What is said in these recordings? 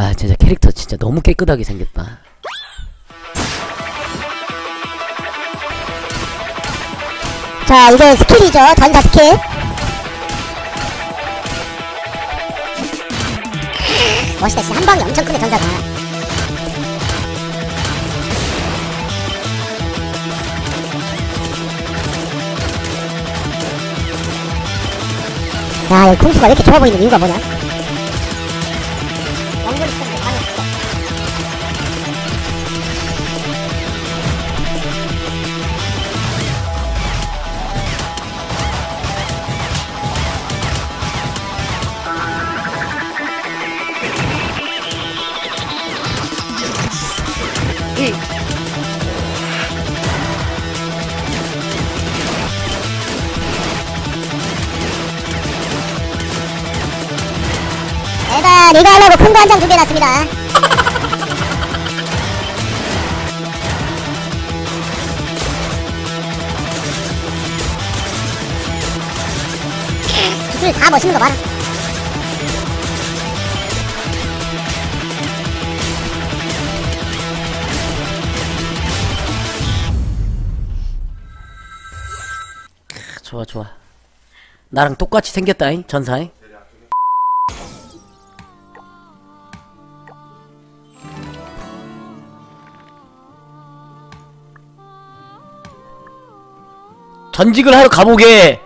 아 진짜 캐릭터 진짜 너무 깨끗하게 생겼다 자, 이제 스킬이죠. 전사 스킬. 멋있다, 진짜. 한 방이 엄청 크네, 전사가. 야, 여기 궁수가 왜 이렇게 좋아 보이는 이유가 뭐냐? 일단 이거 하려고 큰 거 한 장 준비해놨습니다. 기술 다 멋있는 거 봐라. 좋아 좋아 나랑 똑같이 생겼다잉 전사잉 전직을 하러 가보게.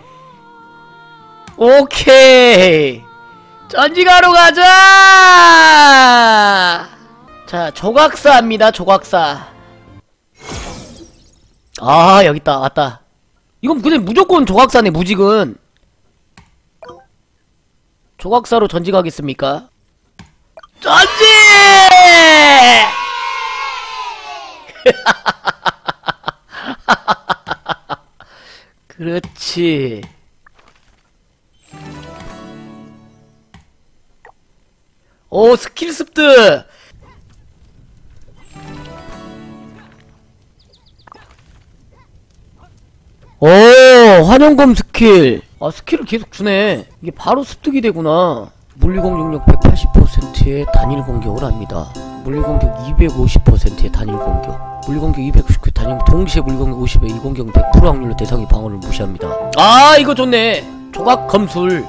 오케이. 전직하러 가자! 자 조각사입니다 조각사. 아 여깄다 왔다. 이건 그냥 무조건 조각사네 무직은. 조각사로 전직하겠습니까? 전직! 그렇지. 오 스킬 습득! 오 환영검 스킬. 아 스킬을 계속 주네. 이게 바로 습득이 되구나. 물리공격력 180%의 단일 공격을 합니다. 물리공격 250%의 단일 공격. 물리공격 299 단일 동시에 물리공격 50에 이공격 100% 확률로 대상의 방어를 무시합니다. 아 이거 좋네. 조각 검술.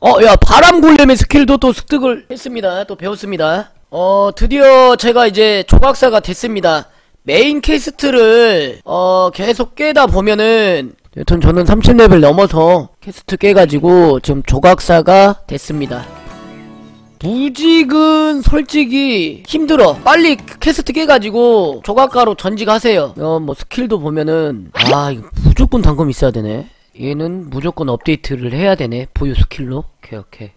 어 야 바람 골렘의 스킬도 또 습득을 했습니다. 또 배웠습니다. 어 드디어 제가 이제 조각사가 됐습니다. 메인 퀘스트를 어 계속 깨다 보면은 여튼 저는 30레벨 넘어서 퀘스트 깨가지고 지금 조각사가 됐습니다 무직은 솔직히 힘들어. 빨리 퀘스트 깨가지고 조각가로 전직하세요. 어 뭐 스킬도 보면은 아 이거 무조건 단검 있어야 되네. 얘는 무조건 업데이트를 해야 되네. 보유 스킬로. 오케이 오케이.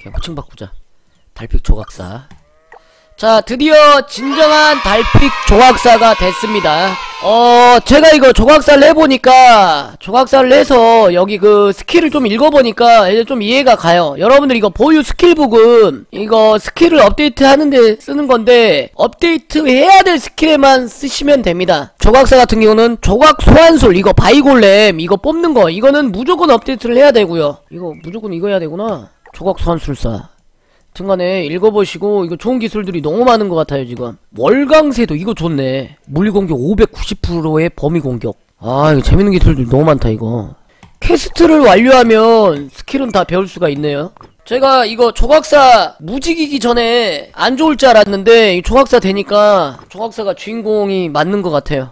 그냥 호칭 바꾸자. 달빛 조각사 자 드디어 진정한 달빛 조각사가 됐습니다. 어 제가 이거 조각사를 해보니까 조각사를 해서 여기 그 스킬을 좀 읽어보니까 이제 좀 이해가 가요. 여러분들 이거 보유 스킬북은 이거 스킬을 업데이트 하는데 쓰는 건데 업데이트 해야 될 스킬에만 쓰시면 됩니다. 조각사 같은 경우는 조각 소환술 이거 바위 골렘 이거 뽑는 거 이거는 무조건 업데이트를 해야 되고요. 이거 무조건 이거 해야 되구나. 조각 소환술사 등간에 읽어보시고 이거 좋은 기술들이 너무 많은 것 같아요 지금. 월광새도 이거 좋네. 물리공격 590%의 범위공격. 아 이거 재밌는 기술들 너무 많다 이거. 퀘스트를 완료하면 스킬은 다 배울 수가 있네요. 제가 이거 조각사 무직이기 전에 안 좋을 줄 알았는데 이 조각사 되니까 조각사가 주인공이 맞는 것 같아요